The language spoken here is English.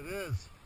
It is.